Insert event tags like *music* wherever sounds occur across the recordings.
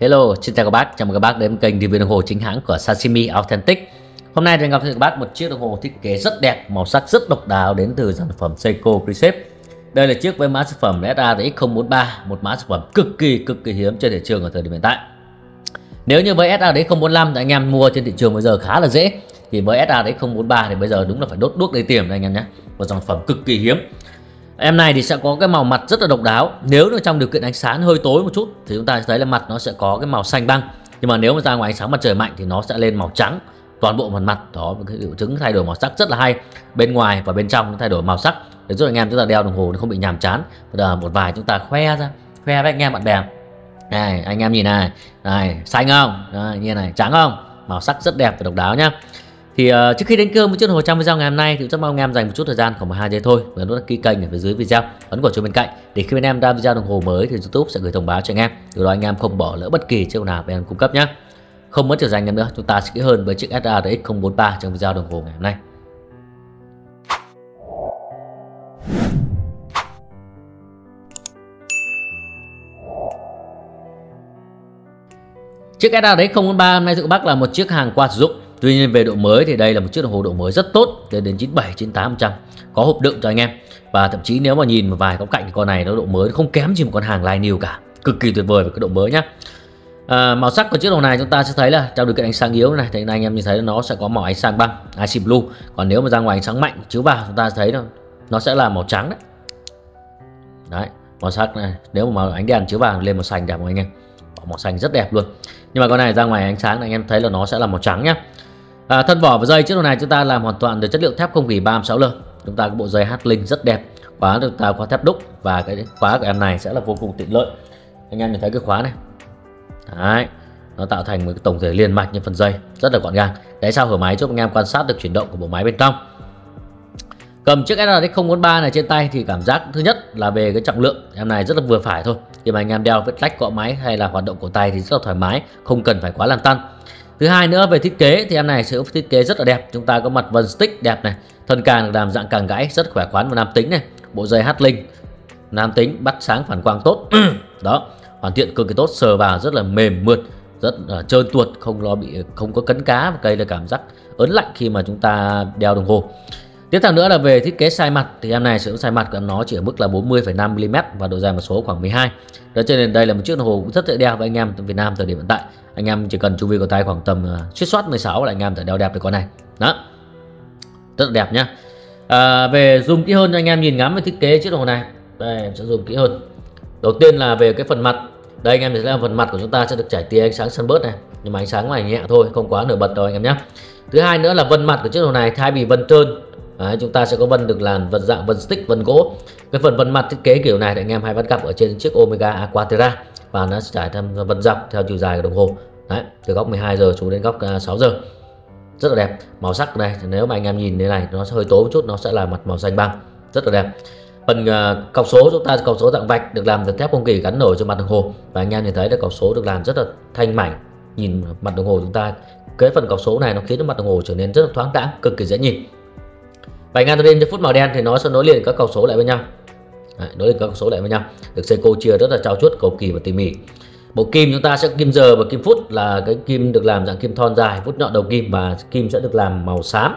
Hello, xin chào các bác, chào mừng các bác đến kênh review đồng hồ chính hãng của Sashimi Authentic. Hôm nay tôi gặp các bác một chiếc đồng hồ thiết kế rất đẹp, màu sắc rất độc đáo đến từ sản phẩm Seiko Precept. Đây là chiếc với mã sản phẩm SADX043, một mã sản phẩm cực kỳ cực kỳ hiếm trên thị trường ở thời điểm hiện tại. Nếu như với SADX045 thì anh em mua trên thị trường bây giờ khá là dễ. Thì với SADX043 thì bây giờ đúng là phải đốt đuốc lấy tìm anh em nhé. Một sản phẩm cực kỳ hiếm. Em này thì sẽ có cái màu mặt rất là độc đáo. Nếu trong điều kiện ánh sáng hơi tối một chút Thì chúng ta sẽ thấy là mặt nó sẽ có cái màu xanh băng. Nhưng mà nếu mà ra ngoài ánh sáng mặt trời mạnh Thì nó sẽ lên màu trắng. Toàn bộ mặt mặt đó cái biểu chứng thay đổi màu sắc rất là hay. Bên ngoài và bên trong thay đổi màu sắc. Để giúp anh em chúng ta đeo đồng hồ nó không bị nhàm chán. Bây một vài chúng ta khoe ra Khoe với anh em bạn bè. Này anh em nhìn này. Này xanh không? Đây, Như này trắng không? Màu sắc rất đẹp và độc đáo nhá thì uh, trước khi đến cơm với chút đồng hồ trong video ngày hôm nay thì rất mong em dành một chút thời gian khoảng một hai giây thôi. Và nút đăng ký kênh ở phía dưới video ấn vào chuông bên cạnh. Để khi bên em ra video đồng hồ mới thì youtube sẽ gửi thông báo cho anh em. Từ đó anh em không bỏ lỡ bất kỳ chiếc nào bên em cung cấp nhé không mất thời gian nữa chúng ta sẽ kỹ hơn với chiếc SRX 043 trong video đồng hồ ngày hôm nay. Chiếc SRX 043 hôm nay dự bác là một chiếc hàng qua sử dụng. Tuy nhiên về độ mới thì đây là một chiếc đồng hồ độ mới rất tốt lên đến 97 98 có hộp đựng cho anh em. Và thậm chí nếu mà nhìn một vài góc cạnh thì con này nó độ mới không kém gì một con hàng Line New cả. Cực kỳ tuyệt vời về cái độ mới nhá. À, màu sắc của chiếc đồng này chúng ta sẽ thấy là trong điều kiện ánh sáng yếu này thì anh em nhìn thấy nó sẽ có màu ánh sáng băng IC blue. Còn nếu mà ra ngoài ánh sáng mạnh chiếu vào chúng ta sẽ thấy nó nó sẽ là màu trắng đấy. Đấy màu sắc này nếu mà màu ánh đèn chiếu vào lên màu xanh đẹp anh em. Màu xanh rất đẹp luôn. Nhưng mà con này ra ngoài ánh sáng anh em thấy là nó sẽ là màu trắng nhá à, thân vỏ và dây chiếc đồ này chúng ta làm hoàn toàn từ chất liệu thép không gỉ 36L chúng ta có bộ dây hát linh rất đẹp. Khóa được ta khóa thép đúc và cái khóa của em này sẽ là vô cùng tiện lợi. Anh em nhìn thấy cái khóa này. Đấy, nó tạo thành một cái tổng thể liền mạch như phần dây rất là gọn gàng. Đấy sau hở máy giúp anh em quan sát được chuyển động của bộ máy bên trong. Cầm chiếc SRX 043 này trên tay thì cảm giác thứ nhất là về cái trọng lượng. Em này rất là vừa phải thôi. Khi mà anh em đeo vết lách cọ máy hay là hoạt động cổ tay thì rất là thoải mái không cần phải quá lăn tăn thứ hai nữa về thiết kế thì em này sẽ thiết kế rất là đẹp. Chúng ta có mặt vân stick đẹp này thân càng được làm dạng càng gãy rất khỏe khoắn và nam tính này. Bộ dây hát linh nam tính bắt sáng phản quang tốt. *clears throat* Đó hoàn thiện cực kỳ tốt sờ vào rất là mềm mượt rất là trơn tuột không lo bị không có cấn cá và cây là cảm giác ớn lạnh khi mà chúng ta đeo đồng hồ tiếp theo nữa là về thiết kế sai mặt. Thì em này sự sai mặt của nó chỉ ở mức là 40,5 mm và độ dài một số khoảng 12 đó cho nên đây là một chiếc đồng hồ rất dễ đeo với anh em Việt Nam thời điểm hiện tại. Anh em chỉ cần chu vi của tay khoảng tầm à, suýt soát 16 là anh em thể đeo đẹp được con này. Đó. Rất là đẹp nhá. À, về zoom kỹ hơn cho anh em nhìn ngắm về thiết kế chiếc đồng hồ này. Đây em sẽ zoom kỹ hơn. Đầu tiên là về cái phần mặt. Đây anh em thấy là phần mặt của chúng ta sẽ được trải tia ánh sáng sunburst bớt này. Nhưng mà ánh sáng này nhẹ thôi không quá nổi bật đâu anh em nhé thứ hai nữa là vân mặt của chiếc đồng hồ này thay vì vân trơn Đấy, chúng ta sẽ có vân được làm vân dạng vân stick vân gỗ. Cái phần vân mặt thiết kế kiểu này thì anh em hay bắt gặp ở trên chiếc Omega Aquaterra và nó sẽ trải thêm vân dọc theo chiều dài của đồng hồ. Đấy, từ góc 12 giờ xuống đến góc à, 6 giờ. Rất là đẹp. Màu sắc này nếu mà anh em nhìn thế này nó sẽ hơi tối một chút nó sẽ là mặt màu xanh băng. Rất là đẹp. Phần uh, cọc số chúng ta cọc số dạng vạch được làm từ thép không kỳ gắn nổi cho mặt đồng hồ. Và anh em nhìn thấy là cọc số được làm rất là thanh mảnh. Nhìn mặt đồng hồ chúng ta cái phần cọc số này nó khiến cho mặt đồng hồ trở nên rất là thoáng đãng cực kỳ dễ nhìn và ngang lên cho phút màu đen thì nó sẽ nối liền các cầu số lại với nhau. Đấy, nối liền các cầu số lại với nhau. Được Seiko chia rất là trao chuốt cầu kỳ và tỉ mỉ. Bộ kim chúng ta sẽ kim giờ và kim phút là cái kim được làm dạng kim thon dài phút nhọn đầu kim và kim sẽ được làm màu xám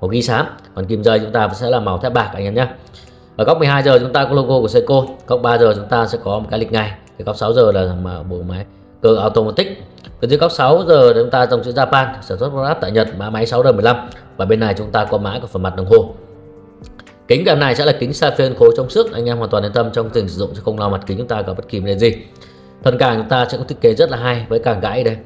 màu ghi xám. Còn kim giờ chúng ta sẽ là màu thép bạc anh em nhé. Ở góc 12 giờ chúng ta có logo của Seiko góc 3 giờ chúng ta sẽ có một cái lịch ngày. Cái góc 6 giờ là mà bộ máy cơ automatic Phía dưới góc 6 giờ chúng ta dòng chữ Japan, sản xuất product tại Nhật, mã máy 6R15 và bên này chúng ta có mã của phần mặt đồng hồ. Kính cảm này sẽ là kính sapphire khối trong suốt anh em hoàn toàn yên tâm trong tình sử dụng sẽ không lo mặt kính chúng ta có bất kỳ vấn đề gì. Thân càng chúng ta sẽ có thiết kế rất là hay với càng gãy đây.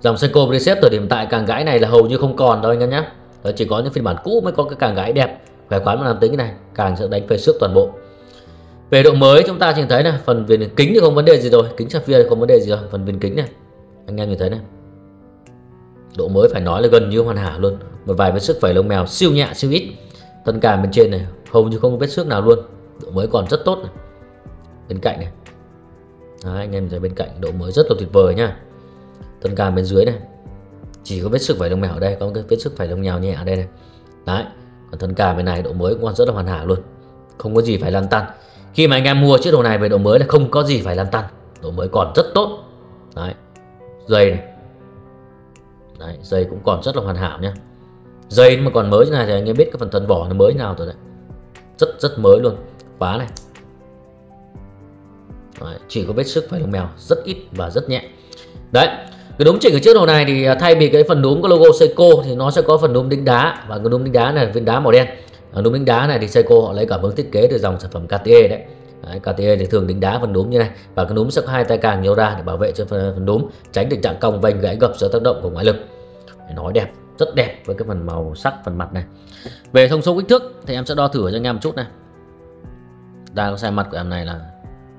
Dòng Seiko Precept thời điểm tại càng gãy này là hầu như không còn đâu, anh em nhé. Đó, chỉ có những phiên bản cũ mới có cái càng gãy đẹp. Khỏe khoắn và nam tính này, càng sẽ đánh phê xước toàn bộ về độ mới chúng ta nhìn thấy này phần viền kính thì không vấn đề gì rồi kính sapphire không vấn đề gì rồi phần viền kính này. Anh em nhìn thấy này. Độ mới phải nói là gần như hoàn hảo luôn một vài vết xước vảy lông mèo siêu nhẹ siêu ít. Thân càn bên trên này hầu như không có vết xước nào luôn độ mới còn rất tốt này. bên cạnh này. Đấy, anh em thấy bên cạnh độ mới rất là tuyệt vời nhá thân càn bên dưới này chỉ có vết xước vảy lông mèo ở đây có cái vết xước vảy lông nhào nhẹ ở đây này. Đấy còn thân cà bên này độ mới cũng còn rất là hoàn hảo luôn không có gì phải lăn tăn khi mà anh em mua chiếc đồ này về độ mới là không có gì phải lăn tăn. Độ mới còn rất tốt. Đấy. Dây này. Đấy, dây cũng còn rất là hoàn hảo nhé. dây mà còn mới như này thì anh em biết cái phần thân vỏ nó mới nào rồi đấy. Rất rất mới luôn. Khóa này. Đấy, chỉ có vết sức phải lông mèo rất ít và rất nhẹ. Đấy cái đốm chỉnh ở chiếc đầu này thì à, thay vì cái phần đốm có logo Seiko thì nó sẽ có phần đốm đính đá. Và cái đốm đính đá này viên đá màu đen ở đốm đính đá này thì Seiko họ lấy cảm hứng thiết kế từ dòng sản phẩm Cartier đấy. Đấy, Cartier thì thường đính đá phần đốm như này. Và cái đốm sắc hai tay càng nhiều ra để bảo vệ cho phần, phần đốm tránh tình trạng cong vênh gãy gập do tác động của ngoại lực. Để nói đẹp rất đẹp với cái phần màu sắc phần mặt này. Về thông số kích thước thì em sẽ đo thử cho anh em một chút này. Đang có sai mặt của em này là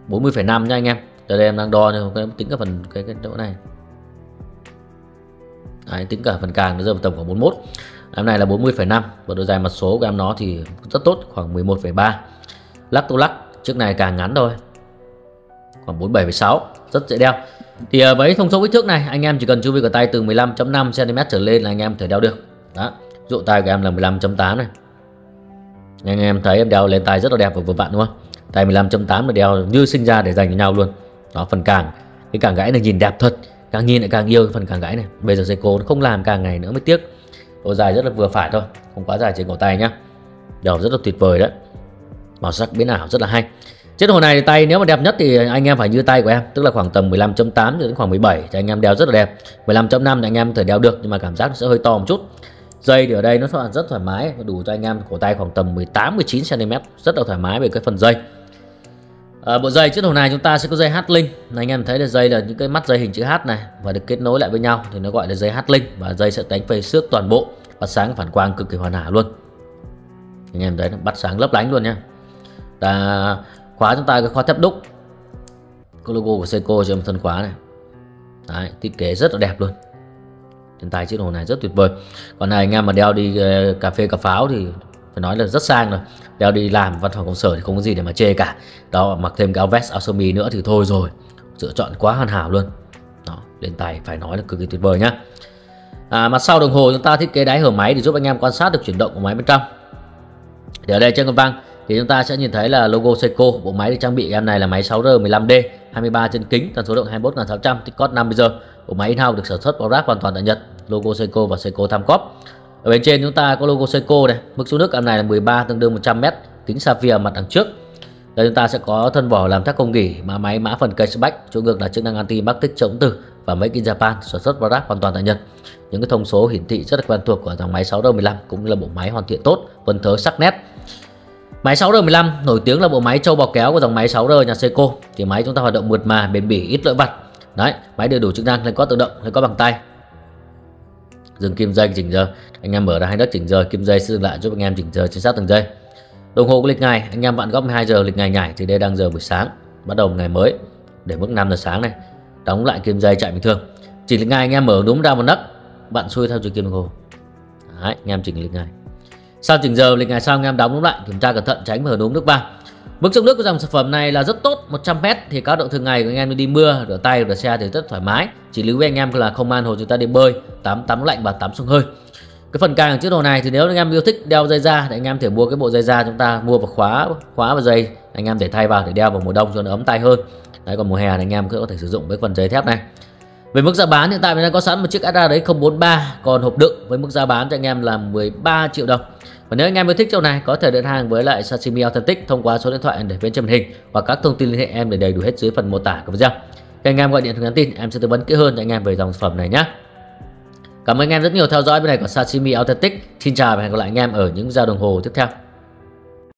40,5 nha anh em. Giờ đây em đang đo nhưng tính cả phần cái, cái chỗ này. Đấy, tính cả phần càng nó rơi vào tầm khoảng 41 em này là 40,5 và độ dài mặt số của em nó thì rất tốt khoảng 11,3 lắc tô lắc chiếc này càng ngắn thôi khoảng 47,6 rất dễ đeo. Thì à, với thông số kích thước này anh em chỉ cần chu vi của tay từ 15.5 cm trở lên là anh em có thể đeo được. Đó dụ tay của em là 15.8 này. Anh em thấy em đeo lên tay rất là đẹp và vừa vặn đúng không? Tay 15.8 là đeo như sinh ra để dành cho nhau luôn. Đó phần càng cái càng gãy này nhìn đẹp thật càng nhìn lại càng yêu cái phần càng gãy này. Bây giờ Seiko nó không làm càng ngày nữa mới tiếc độ dài rất là vừa phải thôi, không quá dài trên cổ tay nhá. Đeo rất là tuyệt vời đấy. Màu sắc biến ảo rất là hay. Chiếc đồng hồ này thì tay nếu mà đẹp nhất thì anh em phải như tay của em, tức là khoảng tầm 15.8 đến khoảng 17 thì anh em đeo rất là đẹp. 15.5 thì anh em có thể đeo được, nhưng mà cảm giác nó sẽ hơi to một chút. Dây thì ở đây nó rất thoải mái, đủ cho anh em cổ tay khoảng tầm 18 19 cm rất là thoải mái về cái phần dây à, bộ dây chiếc đồng này chúng ta sẽ có dây H-Link anh em thấy là dây là những cái mắt dây hình chữ H này và được kết nối lại với nhau thì nó gọi là dây hát linh và dây sẽ đánh phơi xước toàn bộ bắt sáng phản quang cực kỳ hoàn hảo luôn. Anh em thấy nó bắt sáng lấp lánh luôn nhá. Ta khóa chúng ta cái khóa thép đúc. Có logo của Seiko trên thân khóa này. Đấy, thiết kế rất là đẹp luôn. Trên tay chiếc đồng hồ này rất tuyệt vời. Còn này anh em mà đeo đi uh, cà phê cà pháo thì phải nói là rất sang rồi. Đeo đi làm văn phòng công sở thì không có gì để mà chê cả. Đó mặc thêm cái áo vest áo sơ mi nữa thì thôi rồi. Lựa chọn quá hoàn hảo luôn. Đó lên tay phải nói là cực kỳ tuyệt vời nhá. À, mặt sau đồng hồ chúng ta thiết kế đáy hở máy để giúp anh em quan sát được chuyển động của máy bên trong. Thì ở đây trên con vang thì chúng ta sẽ nhìn thấy là logo Seiko bộ máy được trang bị. Em này là máy 6R 15D 23 chân kính tần số động 24600 tích cót 50 giờ. Bộ máy in-house được sản xuất bảo rác hoàn toàn tại Nhật. Logo Seiko và Seiko Tamcorp ở bên trên chúng ta có logo Seiko này mức số nước ở này là 13 tương đương 100m kính sapphire mặt đằng trước. Đây chúng ta sẽ có thân vỏ làm thép công nghỉ, mã máy, mã phần cashback chỗ ngược là chức năng anti mắc tích chống từ và Make in Japan, sản xuất product hoàn toàn tại Nhật. Những cái thông số hiển thị rất là quen thuộc của dòng máy 6R15 cũng là bộ máy hoàn thiện tốt, vân thớ sắc nét. Máy 6R15 nổi tiếng là bộ máy châu bò kéo của dòng máy 6R nhà Seiko. Thì máy chúng ta hoạt động mượt mà, bền bỉ, ít lỗi vặt. Đấy, máy đầy đủ chức năng, lên có tự động, lên có bằng tay dừng kim dây chỉnh giờ. Anh em mở ra hai đất chỉnh giờ. Kim dây sẽ dừng lại giúp anh em chỉnh giờ chính xác từng giây đồng hồ của lịch ngày, anh em vặn góc 12 giờ lịch ngày nhảy, thì đây đang giờ buổi sáng. Bắt đầu ngày mới, để mức 5 giờ sáng này. Đóng lại kim dây chạy bình thường. Chỉ lịch ngày, anh em mở đúng ra một nấc. Bạn xuôi theo chiều kim đồng hồ. Đấy, anh em chỉnh lịch ngày. Sau chỉnh giờ lịch ngày sau, anh em đóng đúng lại. Kiểm tra cẩn thận, tránh mở đúng nước vào mức chống nước của dòng sản phẩm này là rất tốt 100m thì cao độ thường ngày của anh em đi mưa, rửa tay, rửa xe thì rất thoải mái. Chỉ lưu với anh em là không man hồ chúng ta đi bơi, tắm tắm lạnh và tắm sông hơi. Cái phần càng chiếc đồ này thì nếu anh em yêu thích đeo dây da thì anh em thể mua cái bộ dây da chúng ta mua và khóa khóa và dây, anh em để thay vào để đeo vào mùa đông cho nó ấm tay hơn. Đấy, còn mùa hè thì anh em có thể sử dụng với phần dây thép này. Về mức giá bán, hiện tại mình đang có sẵn một chiếc ADA đấy 043 còn hộp đựng với mức giá bán cho anh em là 13 triệu đồng và nếu anh em yêu thích chỗ này, có thể đặt hàng với lại Sashimi Authentic thông qua số điện thoại để bên trên màn hình và các thông tin liên hệ em để đầy đủ hết dưới phần mô tả của video. Khi anh em gọi điện hoặc nhắn tin, em sẽ tư vấn kỹ hơn cho anh em về dòng sản phẩm này nhé. Cảm ơn anh em rất nhiều theo dõi bên này của Sashimi Authentic. Xin chào và hẹn gặp lại anh em ở những giao đồng hồ tiếp theo.